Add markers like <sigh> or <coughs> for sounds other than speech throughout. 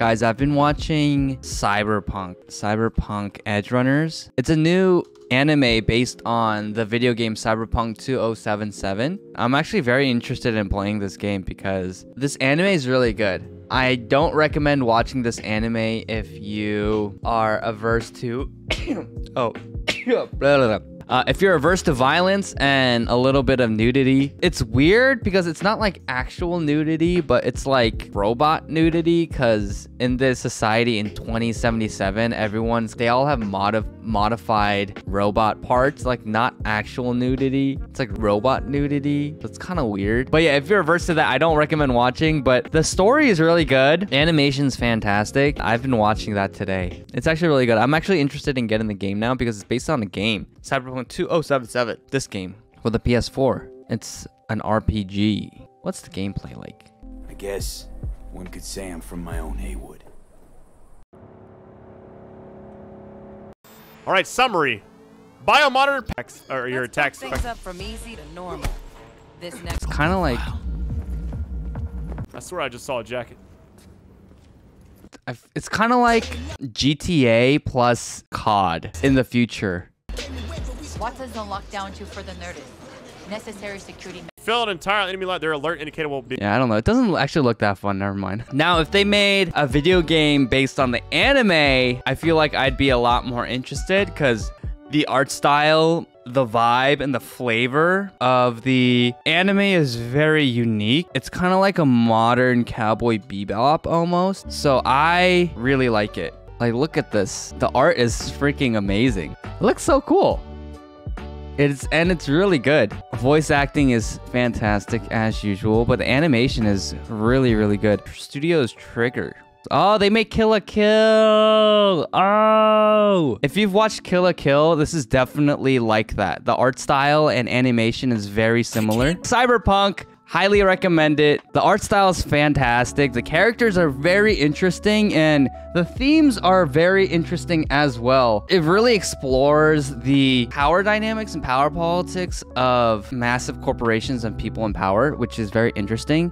Guys, I've been watching Cyberpunk, Cyberpunk Edge Runners. It's a new anime based on the video game Cyberpunk 2077. I'm actually very interested in playing this game because this anime is really good. I don't recommend watching this anime if you are averse to <coughs> oh. <coughs> Uh, if you're averse to violence and a little bit of nudity, it's weird because it's not like actual nudity, but it's like robot nudity. Because in this society in 2077, everyone's they all have mod- modified robot parts, like not actual nudity. It's like robot nudity. It's kind of weird. But yeah, if you're averse to that, I don't recommend watching. But the story is really good. Animation's fantastic. I've been watching that today. It's actually really good. I'm actually interested in getting the game now because it's based on a game. Cyberpunk 2077. This game for the PS4. It's an RPG. What's the gameplay like? I guess one could say I'm from my own Heywood. All right, summary. Biomonitor packs or your Let's attacks. things up from easy to normal. This next Kind of like I swear I just saw a jacket. I've- it's kind of like GTA plus COD in the future. What does the lockdown do for the Nerdist? Necessary security Fill an entire enemy line. Their alert indicator will be. Yeah, I don't know. It doesn't actually look that fun. Never mind. <laughs> Now, if they made a video game based on the anime, I feel like I'd be a lot more interested because the art style, the vibe, and the flavor of the anime is very unique. It's kind of like a modern cowboy bebop almost. So I really like it. Like, look at this. The art is freaking amazing. It looks so cool. It's and it's really good. Voice acting is fantastic as usual, but the animation is really really good. Studios Trigger. Oh, they make Kill la Kill. Oh, if you've watched Kill la Kill, this is definitely like that. The art style and animation is very similar. Cyberpunk. Highly recommend it. The art style is fantastic. The characters are very interesting and the themes are very interesting as well. It really explores the power dynamics and power politics of massive corporations and people in power, which is very interesting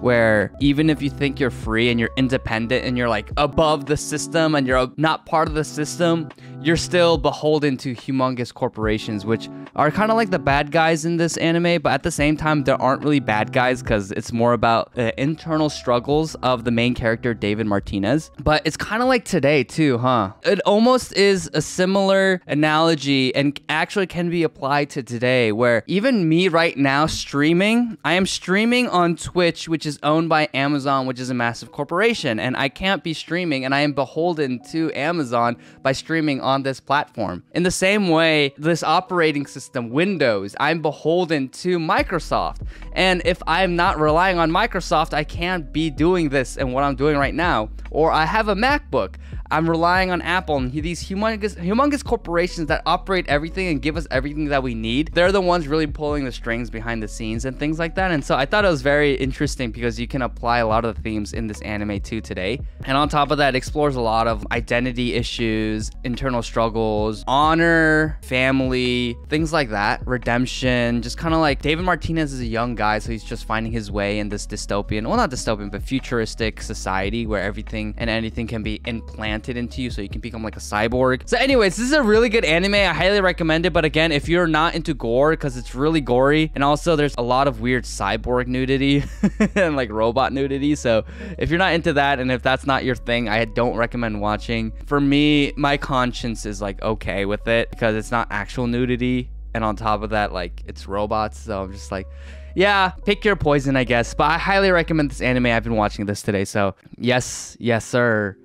where even if you think you're free and you're independent and you're like above the system and you're not part of the system, you're still beholden to humongous corporations, which are kind of like the bad guys in this anime, but at the same time, there aren't really bad guys because it's more about the internal struggles of the main character, David Martinez. But it's kind of like today, too, huh? It almost is a similar analogy and actually can be applied to today, where even me right now streaming, I am streaming on Twitch, which is owned by Amazon, which is a massive corporation, and I can't be streaming, and I am beholden to Amazon by streaming on this platform. In the same way, this operating system, Windows, I'm beholden to Microsoft. And if I'm not relying on Microsoft, I can't be doing this and what I'm doing right now. Or I have a MacBook. I'm relying on Apple and these humongous humongous corporations that operate everything and give us everything that we need. They're the ones really pulling the strings behind the scenes and things like that. And so I thought it was very interesting because you can apply a lot of the themes in this anime too today. And on top of that, it explores a lot of identity issues, internal struggles, honor, family, things like that, redemption, just kind of like David Martinez is a young guy, so he's just finding his way in this dystopian, well, not dystopian, but futuristic society where everything and anything can be implanted into you so you can become like a cyborg. So anyways, this is a really good anime. I highly recommend it. But again, if you're not into gore, because it's really gory, and also there's a lot of weird cyborg nudity <laughs> and like robot nudity. So if you're not into that, and if that's not your thing, I don't recommend watching. For me, my conscience is like okay with it because it's not actual nudity. And on top of that, like it's robots. So I'm just like, yeah, pick your poison, I guess. But I highly recommend this anime. I've been watching this today. So yes, yes, sir.